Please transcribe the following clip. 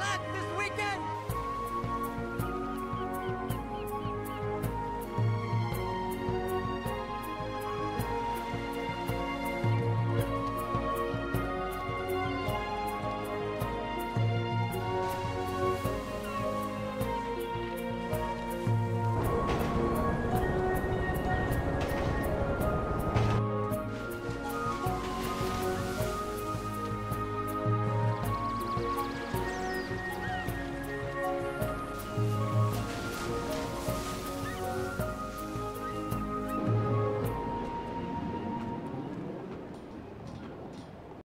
relax this weekend.